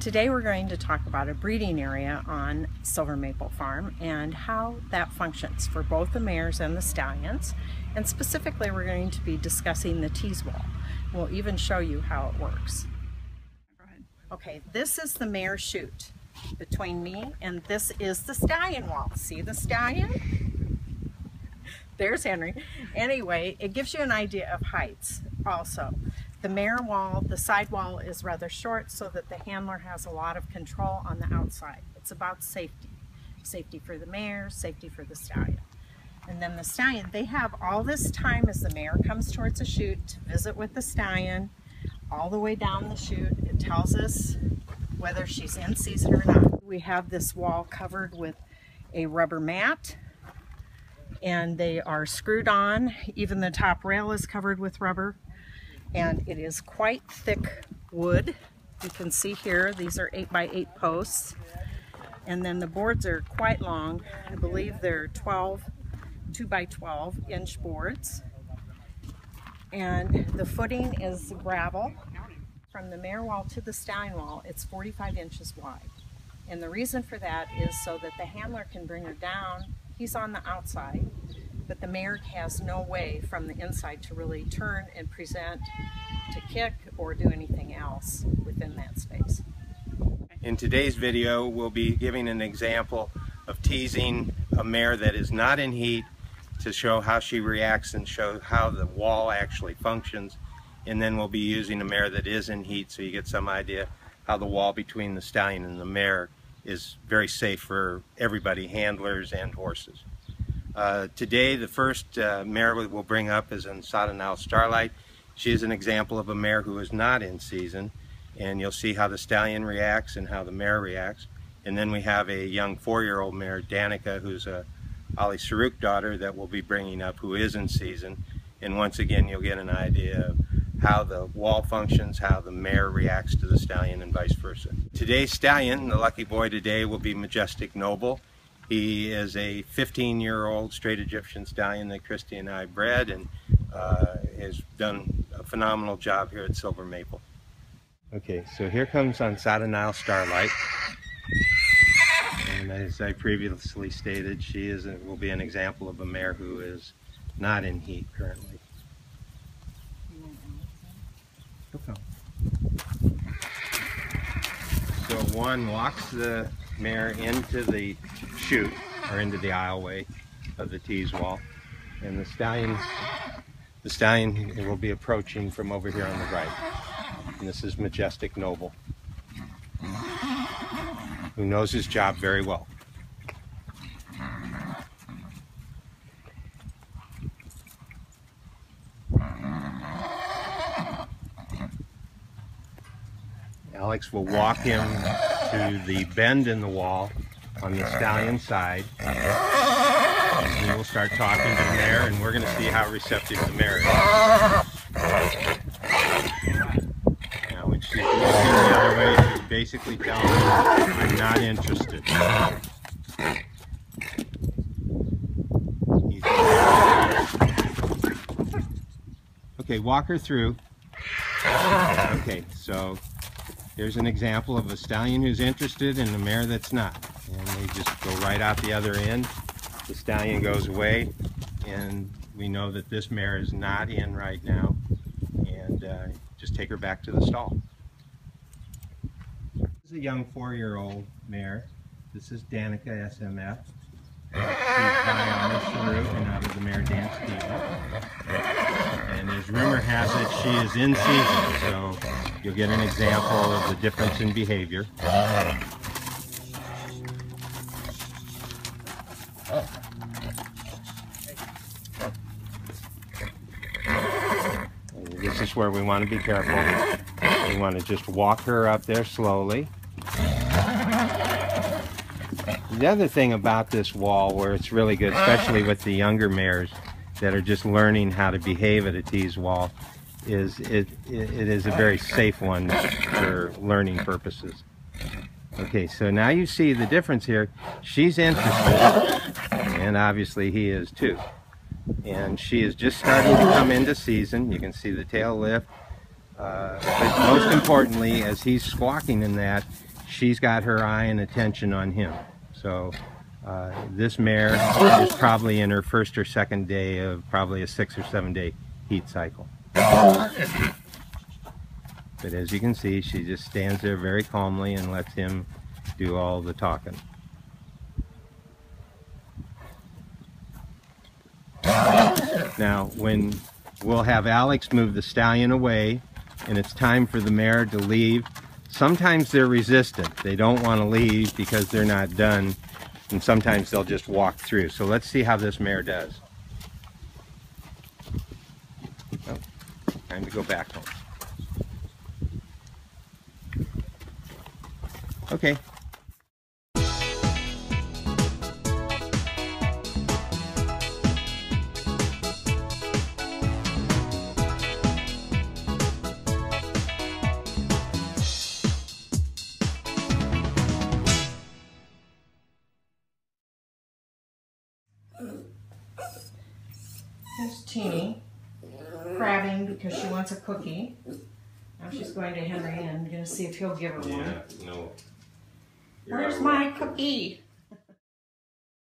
Today we're going to talk about a breeding area on Silver Maple Farm and how that functions for both the mares and the stallions. And specifically we're going to be discussing the tease wall. We'll even show you how it works. Okay, this is the mare chute between me and this is the stallion wall. See the stallion? There's Henry. Anyway, it gives you an idea of heights also. The mare wall, the side wall is rather short so that the handler has a lot of control on the outside. It's about safety. Safety for the mare, safety for the stallion. And then the stallion, they have all this time as the mare comes towards the chute to visit with the stallion, all the way down the chute. It tells us whether she's in season or not. We have this wall covered with a rubber mat and they are screwed on. Even the top rail is covered with rubber and it is quite thick wood. You can see here, these are 8 by 8 posts. And then the boards are quite long. I believe they're 12, 2 by 12 inch boards. And the footing is gravel. From the mare wall to the stallion wall, it's 45 inches wide. And the reason for that is so that the handler can bring her down. He's on the outside but the mare has no way from the inside to really turn and present to kick or do anything else within that space. In today's video, we'll be giving an example of teasing a mare that is not in heat to show how she reacts and show how the wall actually functions. And then we'll be using a mare that is in heat so you get some idea how the wall between the stallion and the mare is very safe for everybody, handlers and horses. Uh, today, the first uh, mare we'll bring up is Ansata Nile Starlight. She is an example of a mare who is not in season, and you'll see how the stallion reacts and how the mare reacts. And then we have a young four-year-old mare, Danica, who's a Ali Saruk daughter that we'll be bringing up who is in season. And once again, you'll get an idea of how the wall functions, how the mare reacts to the stallion, and vice versa. Today's stallion, the lucky boy today, will be Majestic Noble. He is a 15-year-old straight Egyptian stallion that Christie and I bred and uh, has done a phenomenal job here at Silver Maple. Okay, so here comes on Nile Starlight. And as I previously stated, she is a, will be an example of a mare who is not in heat currently. So one walks the mare into the chute or into the aisleway of the tease wall. And the stallion, the stallion will be approaching from over here on the right. And this is Majestic Noble, who knows his job very well. Alex will walk him to the bend in the wall on the stallion side. And we will start talking to the mare and we're going to see how receptive the mare is. Now when she's looking the other way, she's basically telling me, I'm not interested. Okay, walk her through. Okay, so Here's an example of a stallion who's interested and a mare that's not. And they just go right out the other end. The stallion goes away and we know that this mare is not in right now. And uh, just take her back to the stall. This is a young four-year-old mare. This is Danica SMF. And out of the mare dance team as rumor has it, she is in season, so you'll get an example of the difference in behavior. This is where we want to be careful. We want to just walk her up there slowly. The other thing about this wall where it's really good, especially with the younger mares, that are just learning how to behave at a tease wall is it, it, is a very safe one for learning purposes. Okay, so now you see the difference here. She's interested, and obviously he is too. And she is just starting to come into season. You can see the tail lift. Uh, but most importantly, as he's squawking in that, she's got her eye and attention on him. So uh, this mare is probably in her first or second day of probably a six or seven day heat cycle. But as you can see, she just stands there very calmly and lets him do all the talking. Now, when we'll have Alex move the stallion away and it's time for the mare to leave, sometimes they're resistant. They don't want to leave because they're not done and sometimes they'll just walk through. So let's see how this mare does. Oh, time to go back home. Okay. There's Teeny crabbing because she wants a cookie. Now she's going to Henry and going to see if he'll give her one. no. Where's my cookie?